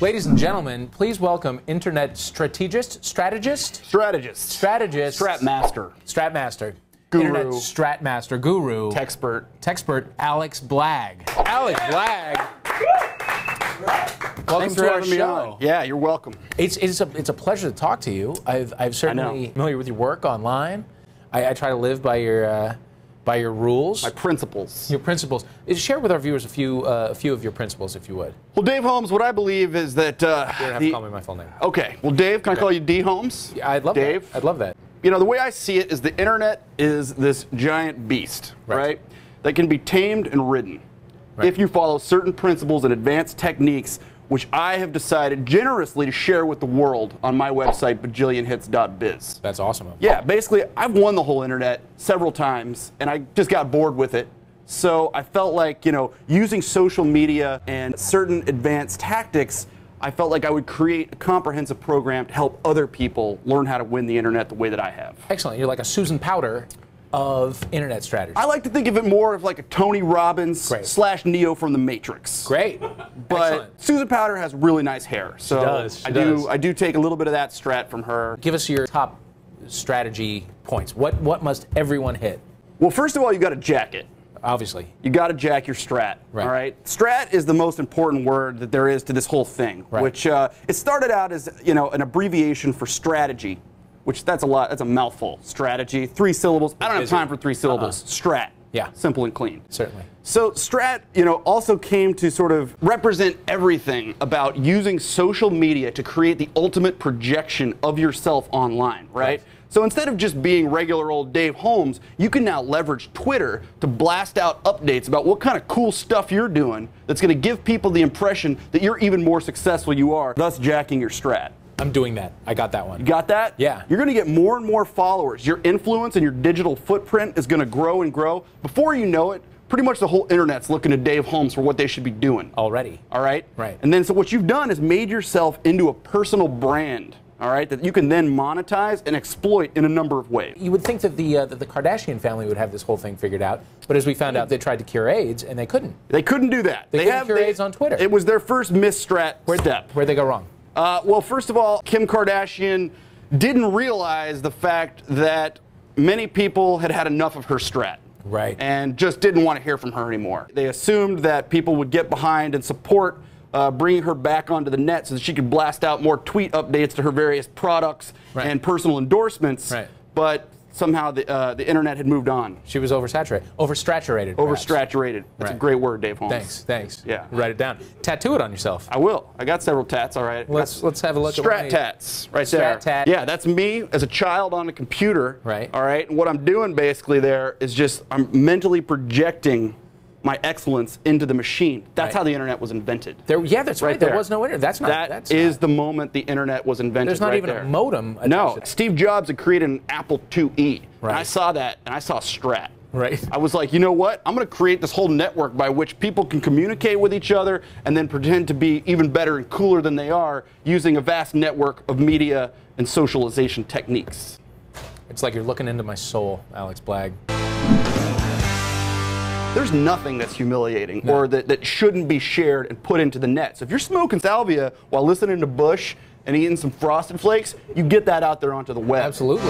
Ladies and gentlemen, please welcome internet strategist, strategist, Strategist. strategist, Strat master. Stratmaster, Guru. internet stratmaster, guru, Texpert. Texpert, Alex Blagg. Alex Blagg. Welcome Thanks to our show. Yeah, you're welcome. It's, it's, a, it's a pleasure to talk to you. I've, I've certainly familiar with your work online. I, I try to live by your, uh, by your rules, My principles. your principles. Uh, Share with our viewers a few, uh, a few of your principles, if you would. Well, Dave Holmes, what I believe is that. Uh, You don't have the- to call me my full name. Okay. Well, Dave, can I call you D Holmes? Yeah, I'd love Dave. that. I'd love that. You know, the way I see it is the internet is this giant beast, Right. right? That can be tamed and ridden Right. if you follow certain principles and advanced techniques, which I have decided generously to share with the world on my website, bajillionhits.biz. That's awesome. Yeah, basically, I've won the whole internet several times, and I just got bored with it. So I felt like, you know, using social media and certain advanced tactics, I felt like I would create a comprehensive program to help other people learn how to win the internet the way that I have. Excellent. You're like a Susan Powter of internet strategy. I like to think of it more of like a Tony Robbins Great. slash Neo from the Matrix. Great. But Excellent. Susan Powter has really nice hair, so does, she I do. I do take a little bit of that strat from her. Give us your top strategy points. What what must everyone hit? Well, first of all, you got to jack it. Obviously. You got to jack your strat. Right. All right. Strat is the most important word that there is to this whole thing. Right. Which uh, it started out as you know an abbreviation for strategy, which that's a lot. That's a mouthful. Strategy. Three syllables. I don't have time for three syllables. Uh-uh. Strat. Yeah. Simple and clean. Certainly. So Strat, you know, also came to sort of represent everything about using social media to create the ultimate projection of yourself online, right? Right. So instead of just being regular old Dave Holmes, you can now leverage Twitter to blast out updates about what kind of cool stuff you're doing that's going to give people the impression that you're even more successful you are, thus jacking your strat. I'm doing that. I got that one. You got that? Yeah. You're going to get more and more followers. Your influence and your digital footprint is going to grow and grow. Before you know it, pretty much the whole internet's looking to Dave Holmes for what they should be doing. Already. All right? Right. And then so what you've done is made yourself into a personal brand, all right, that you can then monetize and exploit in a number of ways. You would think that the uh, that the Kardashian family would have this whole thing figured out, but as we found out, they tried to cure AIDS and they couldn't. They couldn't do that. They couldn't cure AIDS on Twitter. It was their first misstrat step. Where'd they go wrong? Uh, well, first of all, Kim Kardashian didn't realize the fact that many people had had enough of her strat. Right. And just didn't want to hear from her anymore. They assumed that people would get behind and support uh, bringing her back onto the net so that she could blast out more tweet updates to her various products Right. and personal endorsements. Right. But somehow the, uh, the internet had moved on. She was oversaturated, oversaturated. perhaps. Oversaturated. That's Right. a great word, Dave Holmes. Thanks, thanks. Yeah. Write it down. Tattoo it on yourself. I will. I got several tats, all right. Let's let's have a look at Strat my- tats, right Strat there. tat. Yeah, that's me as a child on a computer. Right. All right. And what I'm doing basically there is just I'm mentally projecting my excellence into the machine. That's Right. how the internet was invented. There, yeah, that's right. Right There there. was no internet. That's not. That that's is not- the moment the internet was invented. There's not right even there. a modem. No. Steve Jobs had created an Apple IIe. And I saw that and I saw Strat. Right. I was like, you know what? I'm going to create this whole network by which people can communicate with each other and then pretend to be even better and cooler than they are using a vast network of media and socialization techniques. It's like you're looking into my soul, Alex Blagg. There's nothing that's humiliating or that, that shouldn't be shared and put into the net. So if you're smoking salvia while listening to Bush and eating some frosted flakes, you get that out there onto the web. Absolutely.